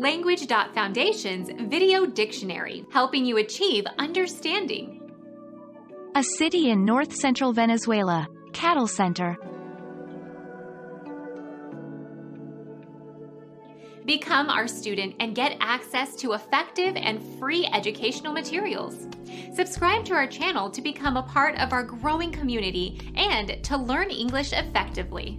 Language.Foundation's Video Dictionary, helping you achieve understanding. A city in north central Venezuela. Cattle center. Become our student and get access to effective and free educational materials. Subscribe to our channel to become a part of our growing community and to learn English effectively.